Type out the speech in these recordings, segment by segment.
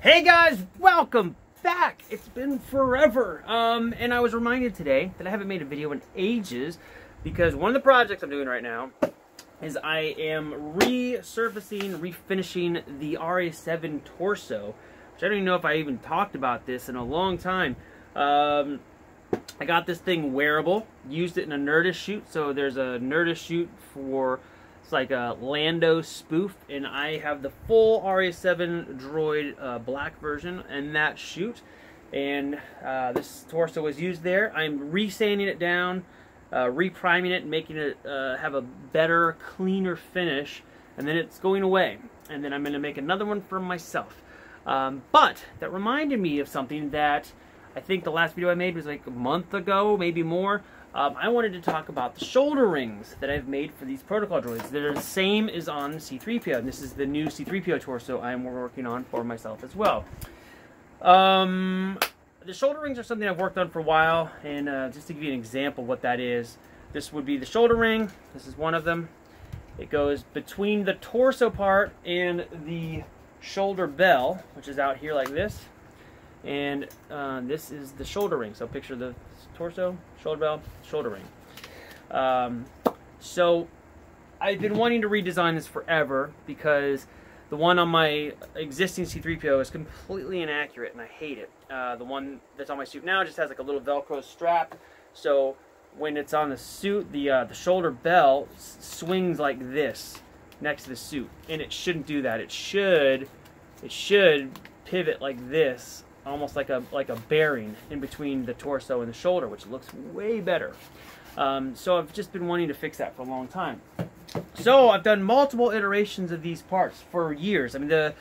Hey guys, welcome back. It's been forever. Um, and I was reminded today that I haven't made a video in ages because one of the projects I'm doing right now is I am resurfacing, refinishing the RA7 torso, which I don't even know if I even talked about this in a long time. Um, I got this thing wearable, used it in a Nerdist shoot, so there's a Nerdist shoot for it's like a Lando spoof, and I have the full RA7 Droid uh, black version in that shoot. And uh, this torso was used there. I'm resanding it down, uh, repriming it, making it uh, have a better, cleaner finish, and then it's going away. And then I'm going to make another one for myself. Um, but that reminded me of something that I think the last video I made was like a month ago, maybe more. Um, I wanted to talk about the shoulder rings that I've made for these protocol droids. They're the same as on C-3PO. and This is the new C-3PO torso I'm working on for myself as well. Um, the shoulder rings are something I've worked on for a while, and uh, just to give you an example what that is, this would be the shoulder ring. This is one of them. It goes between the torso part and the shoulder bell, which is out here like this. And uh, this is the shoulder ring. So picture the torso, shoulder bell, shoulder ring. Um, so I've been wanting to redesign this forever because the one on my existing C3PO is completely inaccurate and I hate it. Uh, the one that's on my suit now just has like a little Velcro strap. So when it's on the suit, the, uh, the shoulder bell swings like this next to the suit. And it shouldn't do that. It should, it should pivot like this almost like a like a bearing in between the torso and the shoulder, which looks way better. Um, so I've just been wanting to fix that for a long time. So I've done multiple iterations of these parts for years. I mean, the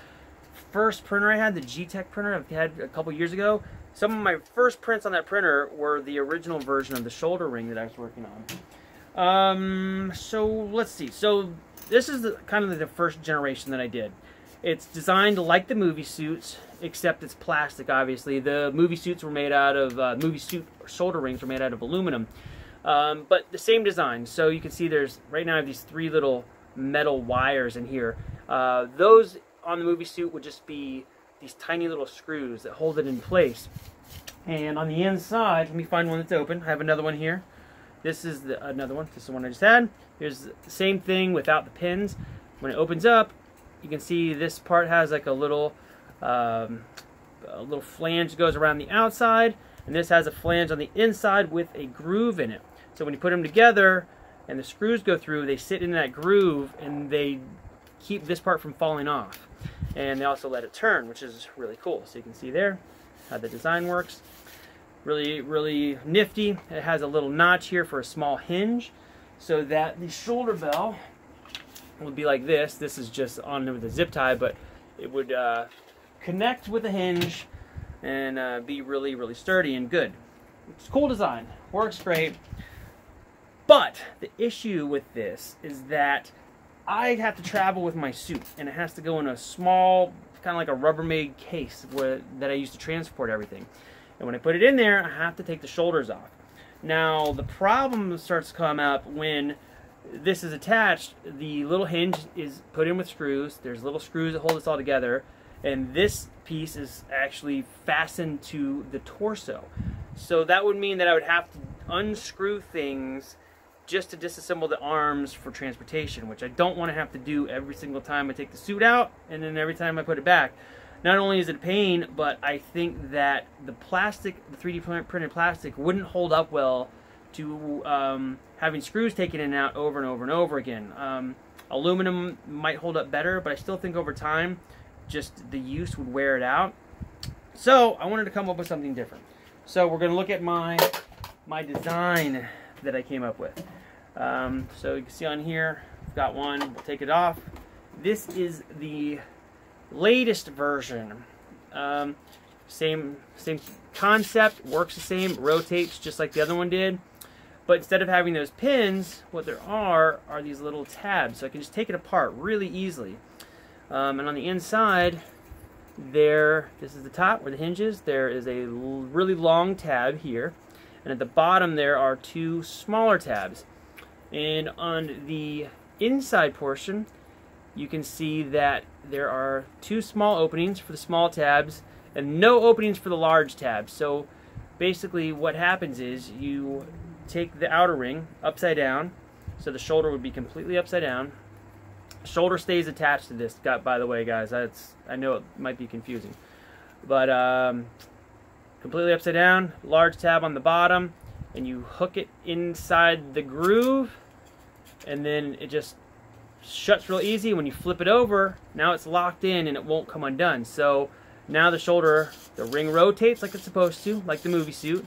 first printer I had, the G-Tech printer I've had a couple years ago, some of my first prints on that printer were the original version of the shoulder ring that I was working on. Um, so let's see. So this is the, kind of the first generation that I did. It's designed like the movie suits, except it's plastic, obviously. The movie suits were made out of, uh, movie suit shoulder rings were made out of aluminum. Um, but the same design. So you can see there's, right now I have these three little metal wires in here. Uh, those on the movie suit would just be these tiny little screws that hold it in place. And on the inside, let me find one that's open. I have another one here. This is the, another one. This is the one I just had. Here's the same thing without the pins. When it opens up, you can see this part has like a little um, a little flange goes around the outside and this has a flange on the inside with a groove in it. So when you put them together and the screws go through they sit in that groove and they keep this part from falling off. And they also let it turn which is really cool. So you can see there how the design works. Really really nifty. It has a little notch here for a small hinge so that the shoulder bell would be like this. This is just on with a zip tie, but it would uh, connect with a hinge and uh, be really, really sturdy and good. It's cool design, works great. But the issue with this is that I have to travel with my suit, and it has to go in a small, kind of like a Rubbermaid case where, that I use to transport everything. And when I put it in there, I have to take the shoulders off. Now, the problem starts to come up when this is attached, the little hinge is put in with screws. There's little screws that hold this all together. And this piece is actually fastened to the torso. So that would mean that I would have to unscrew things just to disassemble the arms for transportation, which I don't want to have to do every single time I take the suit out and then every time I put it back. Not only is it a pain, but I think that the plastic, the 3D printed plastic, wouldn't hold up well to um, having screws taken in and out over and over and over again. Um, aluminum might hold up better, but I still think over time, just the use would wear it out. So I wanted to come up with something different. So we're going to look at my my design that I came up with. Um, so you can see on here, I've got one. We'll take it off. This is the latest version. Um, same same concept, works the same, rotates just like the other one did. But instead of having those pins, what there are are these little tabs. So I can just take it apart really easily. Um, and on the inside, there, this is the top where the hinge is. There is a really long tab here. And at the bottom there are two smaller tabs. And on the inside portion, you can see that there are two small openings for the small tabs and no openings for the large tabs. So basically what happens is you take the outer ring upside down, so the shoulder would be completely upside down. Shoulder stays attached to this, Got by the way, guys. That's I know it might be confusing. But um, completely upside down, large tab on the bottom, and you hook it inside the groove, and then it just shuts real easy. When you flip it over, now it's locked in and it won't come undone. So now the shoulder, the ring rotates like it's supposed to, like the movie suit.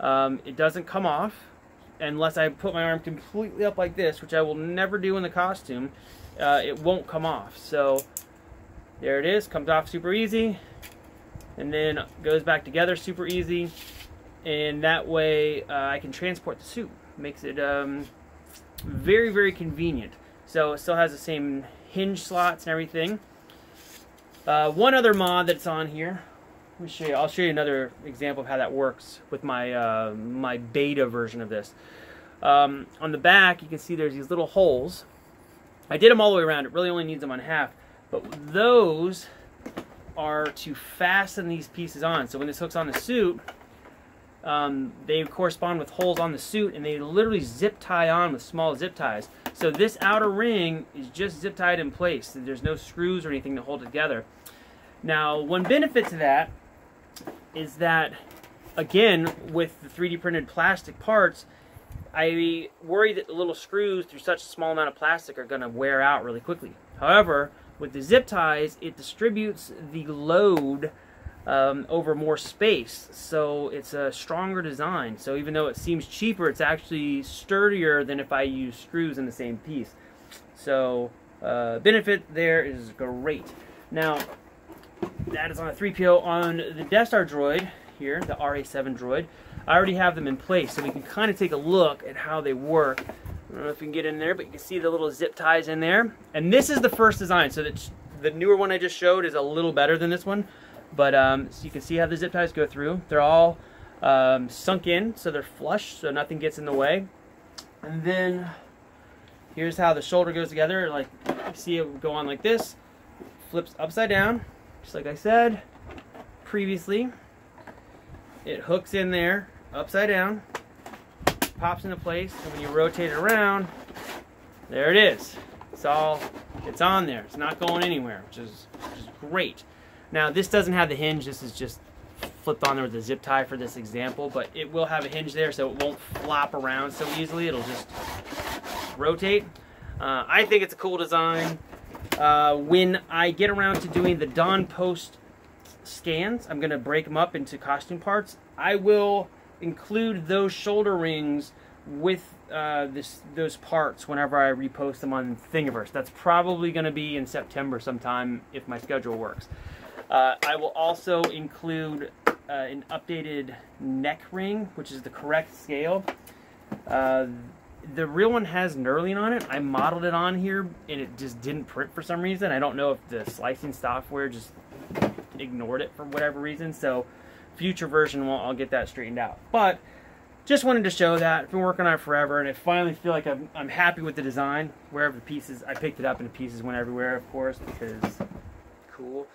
Um, it doesn't come off unless I put my arm completely up like this, which I will never do in the costume. Uh, it won't come off. So there it is, comes off super easy, and then goes back together super easy. And that way uh, I can transport the suit. Makes it um, very, very convenient. So it still has the same hinge slots and everything. Uh, one other mod that's on here. Let me show you. I'll show you another example of how that works with my uh, my beta version of this. Um, on the back, you can see there's these little holes. I did them all the way around. It really only needs them on half. But those are to fasten these pieces on. So when this hooks on the suit, um, they correspond with holes on the suit, and they literally zip tie on with small zip ties. So this outer ring is just zip tied in place. There's no screws or anything to hold it together. Now, one benefit to that is that, again, with the 3D printed plastic parts, I worry that the little screws through such a small amount of plastic are going to wear out really quickly. However, with the zip ties, it distributes the load um, over more space. So it's a stronger design. So even though it seems cheaper, it's actually sturdier than if I use screws in the same piece. So uh, benefit there is great. Now, that is on a 3PO. On the Death Star droid here, the RA-7 droid, I already have them in place. So we can kind of take a look at how they work. I don't know if you can get in there, but you can see the little zip ties in there. And this is the first design. So the newer one I just showed is a little better than this one. But um, so you can see how the zip ties go through. They're all um, sunk in, so they're flush, so nothing gets in the way. And then here's how the shoulder goes together. Like you see it go on like this, flips upside down, just like I said previously. It hooks in there, upside down, pops into place, and when you rotate it around, there it is. It's all, it's on there. It's not going anywhere, which is, which is great. Now this doesn't have the hinge, this is just flipped on there with a zip tie for this example, but it will have a hinge there so it won't flop around so easily. It'll just rotate. Uh, I think it's a cool design. Uh, when I get around to doing the Don Post scans, I'm going to break them up into costume parts. I will include those shoulder rings with uh, this, those parts whenever I repost them on Thingiverse. That's probably going to be in September sometime if my schedule works. Uh, I will also include uh, an updated neck ring, which is the correct scale. The real one has knurling on it. I modeled it on here, and it just didn't print for some reason. I don't know if the slicing software just ignored it for whatever reason. So, future version, I'll get that straightened out. But just wanted to show that. I've been working on it forever, and I finally feel like I'm, I'm happy with the design. Wherever the pieces, I picked it up, and the pieces went everywhere, of course, because cool.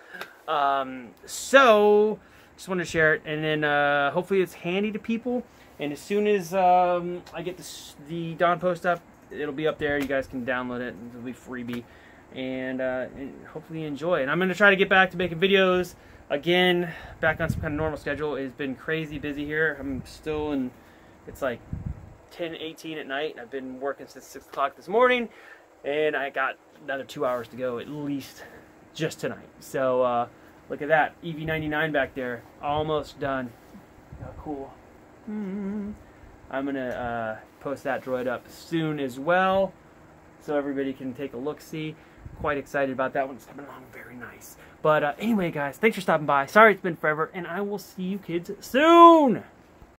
Um, so, just wanted to share it, and then uh, hopefully it's handy to people. And as soon as um, I get the Don Post up, it'll be up there. You guys can download it. It'll be freebie, and, uh, and hopefully enjoy. And I'm gonna try to get back to making videos again. Back on some kind of normal schedule. It's been crazy busy here. I'm still in. It's like 10, 18 at night. I've been working since six o'clock this morning, and I got another two hours to go at least just tonight. So uh, look at that, EV99 back there, almost done. Cool. Mm-hmm. I'm gonna uh, post that droid up soon as well, so everybody can take a look. See, quite excited about that one. It's coming along very nice. But uh, anyway, guys, thanks for stopping by. Sorry it's been forever, and I will see you kids soon.